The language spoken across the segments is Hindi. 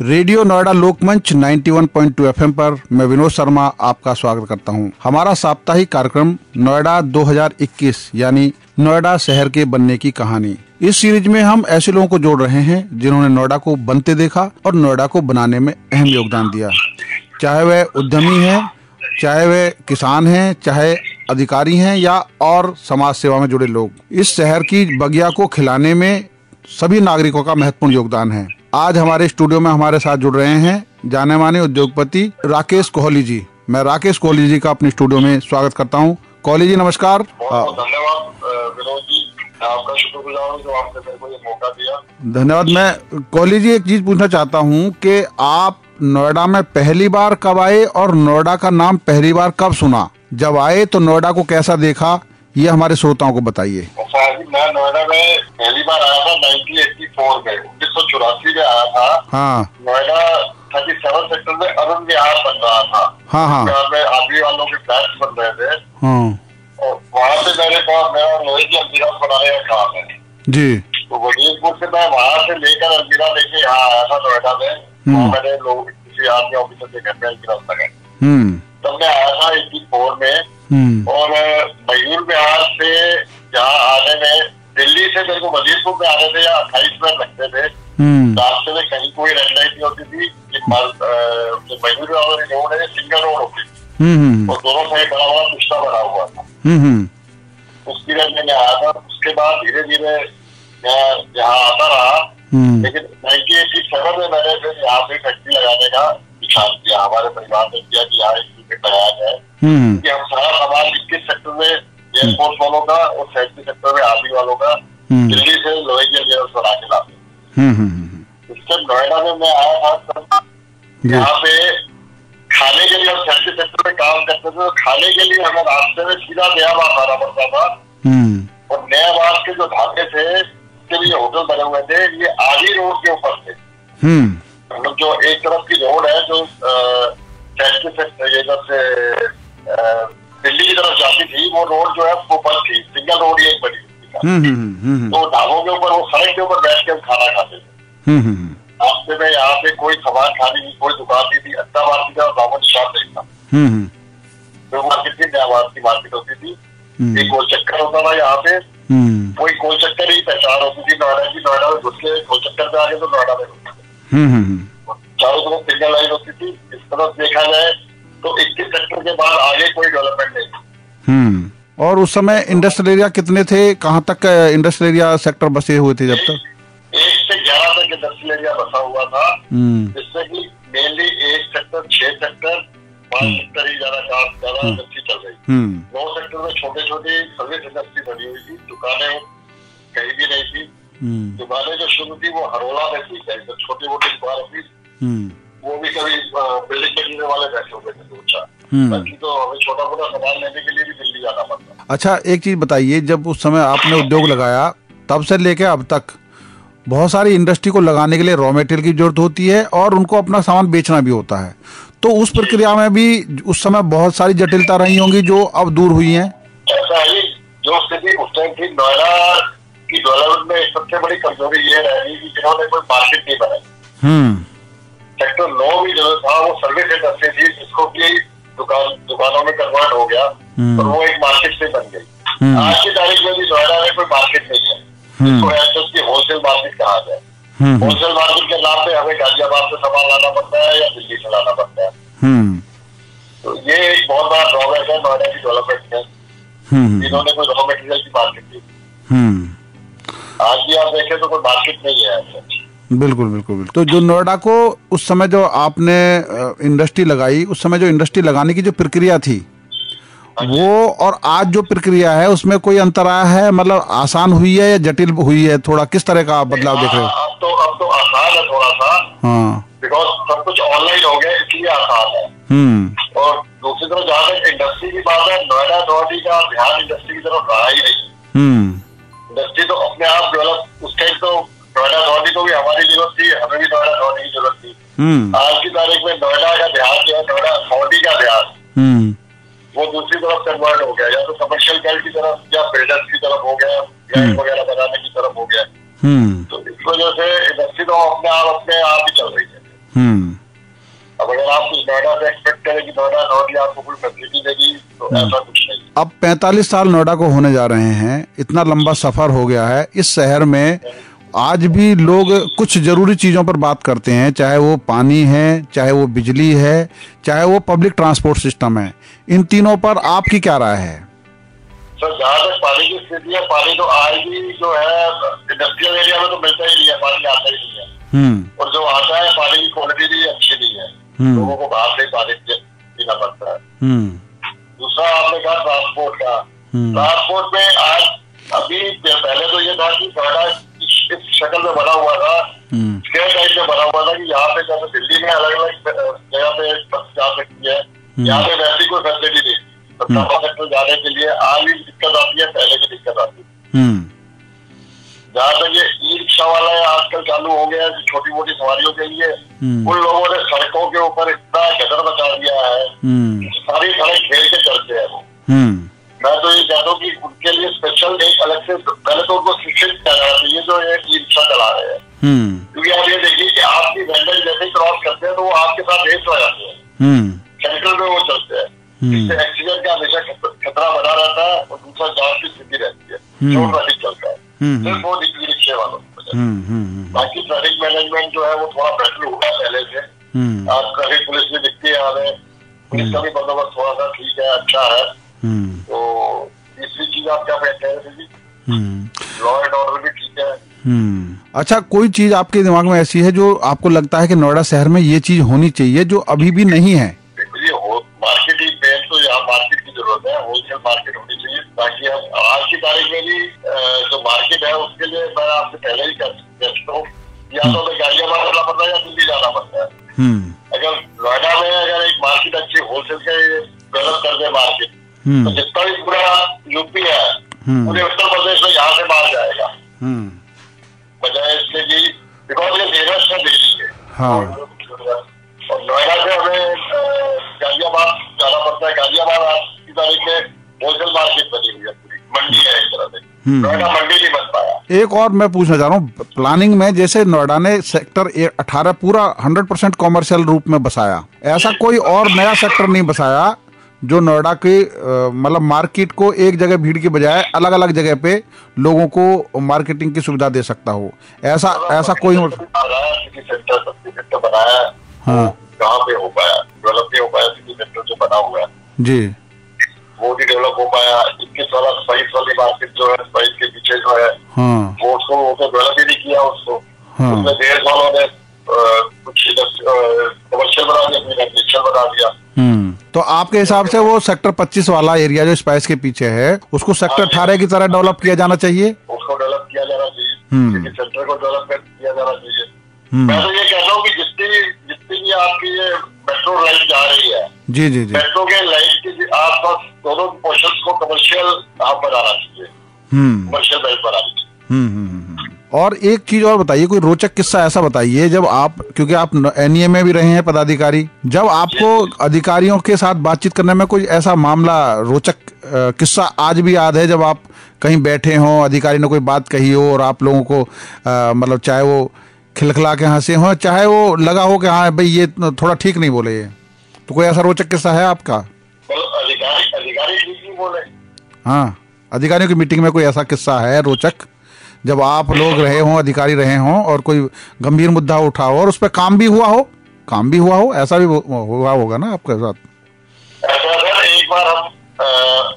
रेडियो नोएडा लोकमंच 91.2 एफएम पर मैं विनोद शर्मा आपका स्वागत करता हूँ। हमारा साप्ताहिक कार्यक्रम नोएडा 2021 यानी नोएडा शहर के बनने की कहानी। इस सीरीज़ में हम ऐसे लोगों को जोड़ रहे हैं जिन्होंने नोएडा को बनते देखा और नोएडा को बनाने में अहम योगदान दिया। चाहे वह उद्यमी है, चाहे वह किसान हैं, चाहे अधिकारी हैं या और समाज सेवा में जुड़े लोग। इस शहर की बगिया को खिलाने में सभी नागरिकों का महत्वपूर्ण योगदान है। आज हमारे स्टूडियो में हमारे साथ जुड़ रहे हैं जाने माने उद्योगपति राकेश कोहली जी। मैं राकेश कोहली जी का अपने स्टूडियो में स्वागत करता हूँ। कोहली जी नमस्कार। धन्यवाद। मैं कोहली जी एक चीज़ पूछना चाहता हूँ कि आप नोएडा में पहली बार कब आए और नोएडा का नाम पहली बार कब सुना? जब आए तो नोएडा को कैसा देखा? ये हमारे श्रोताओं को बताइए। मैं नोएडा में पहली बार आया था 1984 में उन्नीस सौ चौरासी में आया था। हाँ। नोएडा थर्टी सेवन सेक्टर में अरुण विहार बन रहा था। हाँ हाँ। विहार में आदमी वालों के फ्लैट बन रहे थे। हाँ। और वहाँ से मेरे पास मेरा लोहे की अलमीरा बनाने का काम है जी। तो वजीरपुर से मैं वहाँ से लेकर अलमीरा लेके यहाँ आया था नोएडा में। वहाँ मैंने लोग किसी आर्मी ऑफिसर के घर में अलमीरा लगाई हम्म। तब मैं आया था एट्टी फोर में। हम्म। और मयूर बिहार से यहाँ आने में दिल्ली से मेरे को वजीरपुर में आने थे या अट्ठाईस मिनट लगते थे हम्म। रास्ते में कहीं कोई रेड लाइट नहीं होती थी मयूर वाली रोड है सिंगल रोड होती थी। हम्म और दोनों साइड बड़ा बड़ा पुष्टा बना हुआ था। उसकी हम्म। उस पीरियड में मैं आया था उसके बाद धीरे धीरे मैं यहाँ आता रहा। हम्म। लेकिन नाइनटीन एटी सेवन में मैंने फिर यहाँ पे फैक्ट्री लगाने का विचार किया। हमारे परिवार ने किया कि यहाँ एक यूनिट लगाया जाए हम्म। कि हम सारा सामान इक्कीस सेक्टर में एयरफोर्स वालों का और सैंतीस सेक्टर में आर्मी वालों का हम्म दिल्ली से लोहे के जेल्स बना के लाते हम्म हम्म इससे नोएडा में मैं आया था तब यहाँ पे खाने के लिए हम सैंतीस सेक्टर में काम करते थे तो खाने के लिए हमें रास्ते में सीधा नयाबाद आना पड़ता था। और नया नयाबाद के जो ढाबे थे उसके लिए होटल बने हुए थे ये आधी रोड के ऊपर थे। हम्म मतलब जो एक तरफ़ की रोड है जो सैंतीस सेक्टर ये इधर से दिल्ली की तरफ़ जाती थी वो रोड जो है वो बंद थी। सिंगल रोड ही एक बनी हुई थी। हम्म हम्म हम्म तो ढाबों के ऊपर वो सड़क के ऊपर बैठ के हम खाना खाते थे। रास्ते में यहाँ पे कोई सामान खाने की कोई दुकान नहीं थी। अड्डा मार्केट और दामन दुकान नहीं था तो मार्केट की नयाबाद की मार्केट होती थी। एक गोल चक्कर होता था यहाँ पे। कोई गोल चक्कर ही पहचान होती थी। नोएडा की नोएडा में घुस के गोल चक्कर पे आगे तो नोएडा में घुस चारों तरफ़ सिंगल लाइन होती थी। इस तरफ़ देखा जाए तो इक्कीस सेक्टर के बाद आगे कोई डेवलपमेंट नहीं। हम्म। और उस समय इंडस्ट्रियल एरिया कितने थे? कहाँ तक इंडस्ट्रियल एरिया सेक्टर बसे हुए थे जब तक? एक से ग्यारह तक इंडस्ट्रियल एरिया बसा हुआ था। हम्म। जिससे कि मेनली एक सेक्टर छह सेक्टर पाँच सेक्टर ही ज़्यादा काम ज़्यादा इंडस्ट्री चल रही। हम्म। नौ सेक्टर में छोटे छोटे सर्विस इंडस्ट्री बनी हुई थी। दुकानें कहीं भी नहीं थी। हम्म। दुकानें जो शुरू थी वो हरोला में थी छोटी मोटी दुकान थी हम्म। वो भी कभी बिल्डिंग बनने वाले बैठे हुए थे दो चार। हम्म। तो हमें छोटा मोटा सामान लेने के लिए भी दिल्ली जाना पड़ता। अच्छा एक चीज़ बताइए जब उस समय आपने उद्योग लगाया तब से लेके अब तक बहुत सारी इंडस्ट्री को लगाने के लिए रॉ मटेरियल की ज़रूरत होती है और उनको अपना सामान बेचना भी होता है। तो उस प्रक्रिया में भी उस समय बहुत सारी जटिलता रही होंगी जो अब दूर हुई हैं? ऐसा है जो स्थिति उस टाइम थी नोएडा की डेवलपमेंट में सबसे बड़ी कमज़ोरी ये रही कि जिन्होंने कोई मार्केट नहीं बनाई। हम्म नौ भी जो था वो सर्विस इंडस्ट्री थी जिसको कि दुकान दुकानों में कन्वर्ट हो गया हम्म। और वो एक मार्केट से बन गई। हम्म। आज की तारीख में भी नोएडा में कोई मार्केट नहीं है जिसको एसएस की होलसेल मार्केट कहा जाए हम्म। होलसेल मार्केट के नाम पे हमें गाजियाबाद से सामान लाना पड़ता है या दिल्ली से लाना पड़ता है। हम्म। तो ये एक बहुत बड़ा ड्रॉबैक है नोएडा की डेवलपमेंट में। हम्म। इन्होंने कोई रॉ मटेरियल की मार्केट हम्म। आज भी आप देखें तो कोई मार्केट नहीं है ऐसा। बिल्कुल बिल्कुल बिल्कुल। तो जो नोएडा को उस समय जो आपने इंडस्ट्री लगाई उस समय जो इंडस्ट्री लगाने की जो प्रक्रिया थी वो और आज जो प्रक्रिया है उसमें कोई अंतर आया है? मतलब आसान हुई है या जटिल हुई है? थोड़ा किस तरह का आप बदलाव देख रहे हो? हाँ, अब तो अब तो आसान है थोड़ा सा। हाँ। बिकॉज़ सब कुछ ऑनलाइन हो गया इसलिए आसान है। हम्म। और दूसरी तरफ़ जहाँ तक इंडस्ट्री की बात है नोएडा अथॉरिटी का ध्यान इंडस्ट्री की तरफ़ रहा ही नहीं। हम्म। इंडस्ट्री तो अपने आप डेवलप उस टाइम तो नोएडा अथॉरिटी को भी हमारी ज़रूरत थी हमें भी नोएडा अथॉरिटी की ज़रूरत थी। हम्म। आज की तारीख में नोएडा का ध्यान जो है नोएडा अथॉरिटी का ध्यान हम्म। वो दूसरी तरफ़ कन्वर्ट हो गया या तो कमर्शियल कल की तरफ़ या बिल्डर्स की तरफ़ हो गया फ्लैट वगैरह बनाने की तरफ़ हो गया। हम्म। तो इस वजह से इंडस्ट्री तो अपने आप अपने आप ही चल रही है। हम्म। अब अगर आप कुछ नोएडा से एक्सपेक्ट करें कि नोएडा नोएडा आपको कोई फैसिलिटी देगी तो हम्म। ऐसा कुछ नहीं। अब 45 साल नोएडा को होने जा रहे हैं इतना लंबा सफ़र हो गया है इस शहर में आज भी लोग कुछ ज़रूरी चीज़ों पर बात करते हैं चाहे वो पानी है चाहे वो बिजली है चाहे वो पब्लिक ट्रांसपोर्ट सिस्टम है। इन तीनों पर आपकी क्या राय है? सर जहाँ तक पानी की स्थिति है पानी तो आएगी जो है इंडस्ट्रियल एरिया में तो मिलता ही नहीं है पानी आता ही नहीं है। हम्म। और जो आता है पानी की क्वालिटी भी अच्छी नहीं है। हम्म। लोगों को बाहर से पानी पीना पड़ता है। हम्म। दूसरा आपने कहा ट्रांसपोर्ट का। ट्रांसपोर्ट में आज अभी पहले तो ये था कि नोएडा इस शक्ल में बना हुआ था हम्म। स्केयर टाइप में बना हुआ था कि यहाँ पे जैसे दिल्ली में अलग अलग जगह पे बस जा सकती है। यहाँ पे वैसी कोई फैसिलिटी नहीं। तो ट्रांसपोर्ट सेक्टर जाने के लिए आज भी दिक्कत आती है पहले भी दिक्कत आती है। हम्म। जहाँ तक ये ई रिक्शा वाला है आजकल चालू हो गया है छोटी मोटी सवारियों के लिए हम्म। उन लोगों ने सड़कों के ऊपर इतना गदर बचा दिया है हम्म। सारी सड़क घेर के चलते हैं वो। हम्म। मैं तो ये कहता हूँ कि उनके लिए स्पेशल एक अलग से पहले तो उनको शिक्षित किया जाना चाहिए जो ये ई रिक्शा चला रहे हैं। हम्म। क्योंकि आप ये देखिए कि आपकी वेंडर जैसे क्रॉस करते हैं तो वो आपके साथ रेस हो जाते हैं। हम्म। सेंट्रल में वो चलते हैं। हम्म। इससे एक्सीडेंट का हमेशा खतरा बना रहता है और दूसरा जान की स्थिति रहती है। हम्म। जो ट्रैफ़िक चलता है। हम्म। सिर्फ़ वो ई रिक्शे वालों। हम्म हम्म बाकी ट्रैफ़िक मैनेजमेंट जो है वो थोड़ा बेटर हुआ पहले से। हम्म। आज ट्रैफ़िक पुलिस भी दिखती है। हमें पुलिस का भी बंदोबस्त थोड़ा सा ठीक है अच्छा है। हम्म तो तीसरी चीज़ आप क्या कह रहे थे जी? हम्म। लॉ एंड ऑर्डर भी ठीक है। हम्म। अच्छा कोई चीज़ आपके दिमाग में ऐसी है जो आपको लगता है कि नोएडा शहर में ये चीज़ होनी चाहिए जो अभी भी नहीं है? हो मार्केटिंग तो यहाँ मार्केट की ज़रूरत है होलसेल मार्केट होनी चाहिए ताकि हम आज की तारीख में भी जो मार्केट है उसके लिए मैं आपसे पहले ही कह सकता हूँ या तो हमें गाजियाबाद जाना पड़ता है या दिल्ली जाना पड़ता है। हम्म। अगर नोएडा में अगर एक मार्केट अच्छी होलसेल का डेवलप कर दे मार्केट तो हम्म जितना भी पूरा यूपी है हम्म। पूरे उत्तर प्रदेश में यहाँ से बाहर जाएगा। हम्म। बजाय इसके कि बिकॉज़ ये नियरेस्ट है दिल्ली के हाँ। और नोएडा से हमें गाजियाबाद जाना पड़ता है। गाजियाबाद आज की तारीख में होलसेल मार्केट बनी हुई है पूरी। मंडी है एक तरह से। नोएडा मंडी नहीं बन पाया। एक और मैं पूछना चाह रहा हूँ प्लानिंग में जैसे नोएडा ने सेक्टर अठारह पूरा हंड्रेड परसेंट कॉमर्शियल रूप में बसाया। ऐसा कोई और नया सेक्टर नहीं बसाया जो नोएडा के मतलब मार्केट को एक जगह भीड़ के बजाय अलग अलग जगह पे लोगों को मार्केटिंग की सुविधा दे सकता हो। ऐसा ऐसा कोई है, हाँ। कहाँ पे हो पाया डेवलप नहीं हो पाया सिटी सेंटर जो बना हुआ है। जी। वो भी डेवलप हो पाया। इक्कीस वाला स्पाइस वाली मार्केट जो है स्पाइस के पीछे जो है हाँ। वो उसको वो तो डेवलप ही नहीं किया उसको। हाँ। उसमें देश वालों ने अ, कुछ कमर्शियल बना दिया फिर रेजिडेंशियल बना दिया हम्म तो आपके हिसाब से वो सेक्टर 25 वाला एरिया जो स्पाइस के पीछे है उसको सेक्टर 18 की तरह डेवलप किया जाना चाहिए? उसको डेवलप किया जाना चाहिए। हम्म। सिटी सेंटर को डेवलप किया जाना चाहिए। हम्म। मैं तो ये कहता हूँ कि जितनी जितनी भी आपकी ये मेट्रो लाइन जा रही है जी जी जी। मेट्रो के लाइन के आसपास दोनों पोर्शन को कमर्शियल हब बनाना चाहिए। हम्म। कमर्शियल बेल्ट बनानी चाहिए। और एक चीज़ और बताइए कोई रोचक किस्सा ऐसा बताइए जब आप क्योंकि आप एनईए में भी रहे हैं पदाधिकारी जब आपको अधिकारियों के साथ बातचीत करने में कोई ऐसा मामला रोचक किस्सा आज भी याद है जब आप कहीं बैठे हों अधिकारी ने कोई बात कही हो और आप लोगों को मतलब चाहे वो खिलखिला के हंसे हों चाहे वो लगा हो कि हाँ भाई ये थोड़ा ठीक नहीं बोले ये। तो कोई ऐसा रोचक किस्सा है आपका? मतलब अधिकारी अधिकारी हाँ अधिकारियों की मीटिंग में कोई ऐसा किस्सा है रोचक? जब आप लोग रहे हों अधिकारी रहे हों और कोई गंभीर मुद्दा उठा हो और उस पर काम भी हुआ हो काम भी हुआ हो ऐसा भी हुआ होगा ना आपके साथ? ऐसा सर एक बार हम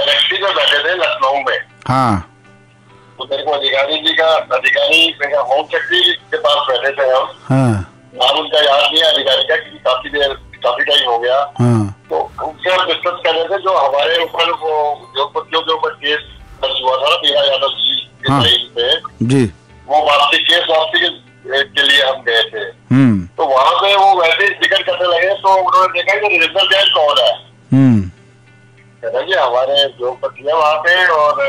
इलेक्ट्री में बैठे थे लखनऊ में। हाँ। तो मेरे को अधिकारी जी का अधिकारी होम सेक्रेटरी के पास बैठे थे हम। हाँ। नाम उनका याद नहीं है अधिकारी का क्योंकि काफ़ी देर काफ़ी टाइम हो गया। हाँ। तो उनसे हम डिस्कस कर रहे थे जो हमारे ऊपर उद्योगपतियों के ऊपर केस दर्ज हुआ था मीरा यादव जी हाँ। जी। वो वापसी केस वापसी के, के लिए हम गए थे। हम्म। तो वहाँ पे वो वैसे ही ज़िक्र करने लगे तो उन्होंने देखा कि रिज़र्व बैंक कौन है। हम्म। कहना जी हमारे उद्योगपति है वहाँ पे और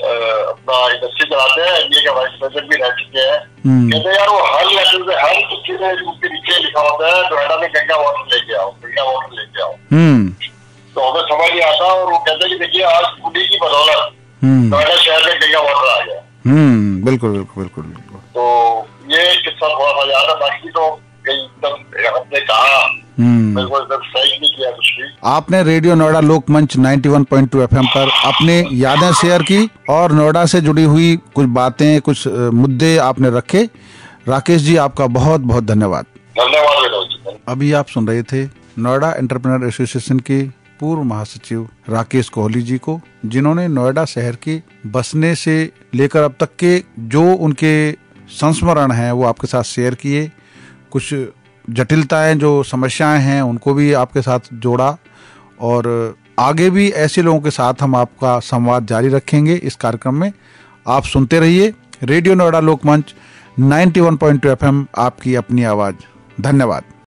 अपना इंडस्ट्री चलाते हैं एनडीए के वाइस प्रेसिडेंट भी रह चुके हैं। हम्म। कहते यार वो हर लेटर पे हर चिट्ठी में उसके नीचे लिखा होता है नोएडा में गंगा वाटर लेके आओ गंगा वाटर लेके आओ। तो हमें समझ नहीं आता और वो कहते हैं कि देखिए आज उन्हीं की बदौलत नोएडा शहर में गंगा वाटर आ गया। हम्म बिल्कुल बिल्कुल बिल्कुल तो ये किस्सा थोड़ा सा याद है बाकी तो कई एकदम हम्म। आपने रेडियो नोएडा लोक मंच 91.2 एफएम पर अपने यादें शेयर की और नोएडा से जुड़ी हुई कुछ बातें कुछ मुद्दे आपने रखे। राकेश जी आपका बहुत बहुत धन्यवाद धन्यवाद अभी आप सुन रहे थे नोएडा एंटरप्रेन्योर एसोसिएशन के पूर्व महासचिव राकेश कोहली जी को, जिन्होंने नोएडा शहर के बसने से लेकर अब तक के जो उनके संस्मरण हैं, वो आपके साथ शेयर किए। कुछ जटिलताएँ जो समस्याएँ हैं, उनको भी आपके साथ जोड़ा। और आगे भी ऐसे लोगों के साथ हम आपका संवाद जारी रखेंगे इस कार्यक्रम में। आप सुनते रहिए रेडियो नोएडा लोकमंच 91.2 एफएम, आपकी अपनी आवाज़। धन्यवाद।